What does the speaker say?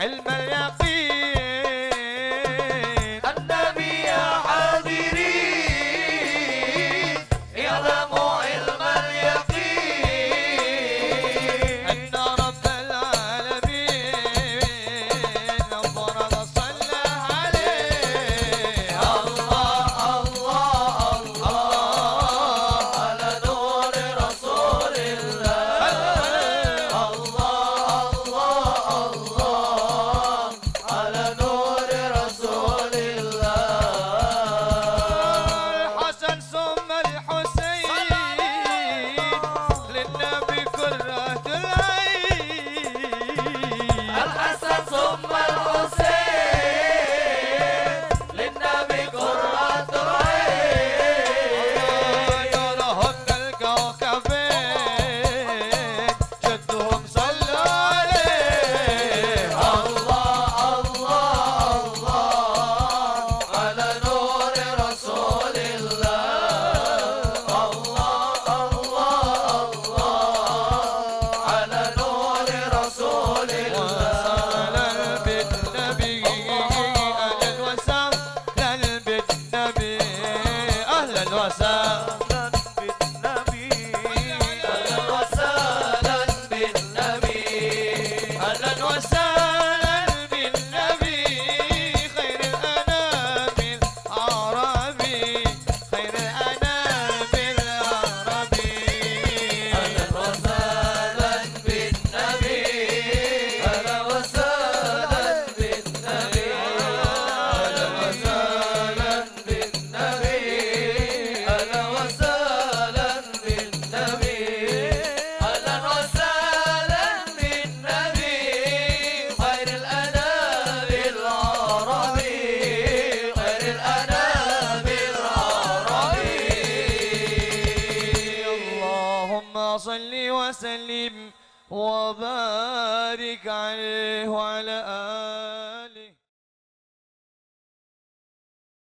علما Opa! وسلم وبارك عليه وعلى آله